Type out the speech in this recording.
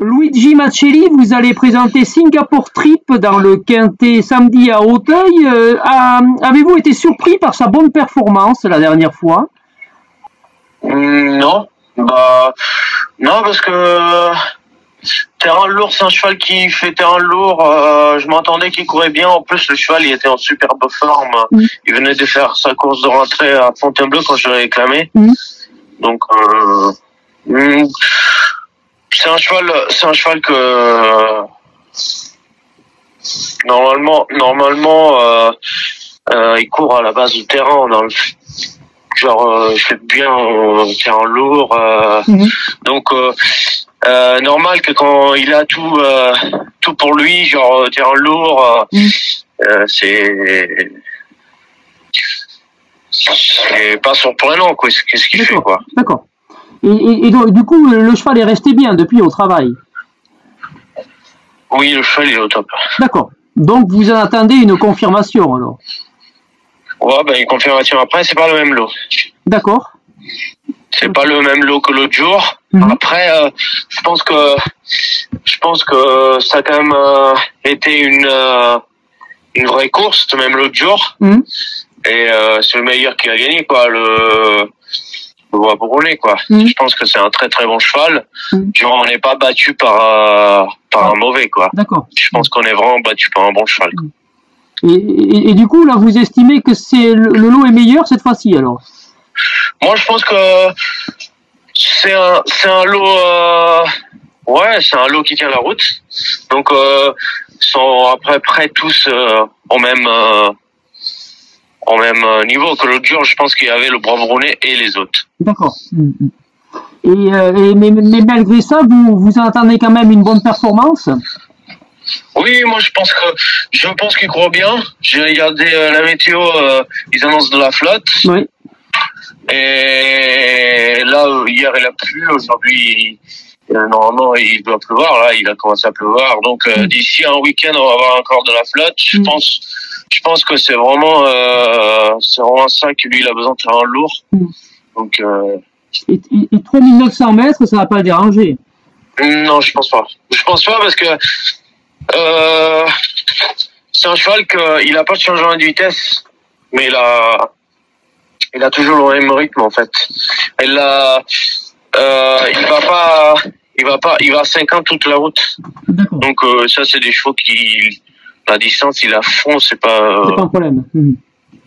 Luigi Macelli, vous allez présenter Singapore Trip dans le Quintet samedi à Hauteuil. Euh, Avez-vous été surpris par sa bonne performance la dernière fois? Mm, Non, bah non parce que terrain lourd, c'est un cheval qui fait terrain lourd. euh, je m'entendais qu'il courait bien. En plus, le cheval, il était en superbe forme. Mm. Il venait de faire sa course de rentrée à Fontainebleau quand je l'ai réclamé. Mm. Donc, euh, mm, c'est un cheval, c'est un cheval que normalement, normalement, euh, euh, il court à la base du terrain dans le genre euh, je fais bien euh, terrain lourd euh, Mhm. donc euh, euh, normal que quand il a tout euh, tout pour lui genre euh, terrain lourd euh, euh, c'est c'est pas surprenant quoi ce- qu'est-ce qu'il fait quoi D'accord. Et, et- et donc, du coup, le cheval est resté bien depuis au travail. oui le cheval est au top D'accord. Donc, vous en attendez une confirmation alors ouais ben une confirmation après c'est pas le même lot D'accord. c'est pas le même lot que l'autre jour. Mhm. Après, euh, je pense que je pense que ça a quand même euh, été une euh, une vraie course, même l'autre jour. Mhm. Et euh, c'est le meilleur qui a gagné, quoi. Le Bois Brûlé, quoi. Mhm. Je pense que c'est un très très bon cheval. Mhm. Genre, on n'est pas battu par euh, par un mauvais, quoi. D'accord. Je pense qu'on est vraiment battu par un bon cheval. Et, et- et du coup, là, vous estimez que c'est le, le lot est meilleur cette fois-ci alors? Moi, je pense que c'est un, c'est un lot, euh, ouais, c'est un lot qui tient la route. Donc, euh, sont à peu près tous euh, au même, au même euh, niveau que l'autre jour. Je pense qu'il y avait le Bravronnet et les autres. D'accord. Mm, mm. Et, euh, et- mais, mais malgré ça, vous, vous en attendez quand même une bonne performance? Oui, moi, je pense que, je pense qu'il croit bien. J'ai regardé euh, la météo, euh, ils annoncent de la flotte. Oui. Et là, hier, il a plu. Aujourd'hui, euh, normalement, il doit pleuvoir. Là, il a commencé à pleuvoir. Donc, euh, d'ici un week-end, on va avoir encore de la flotte. Je Mm. pense, je pense que c'est vraiment, euh, c'est vraiment ça que lui, il a besoin de faire un lourd. Mm. Donc, euh, Et, et, et 3900 mètres, ça va pas le déranger. non, je pense pas. Je pense pas parce que euh, c'est un cheval que il a pas de changement de vitesse, mais il a, il a toujours le même rythme en fait. Il a, euh, il va pas, il va pas, il va à 50 toute la route. Donc euh, ça, c'est des chevaux qui, la distance, il a fond, c'est pas. C'est euh, pas un problème. Mm.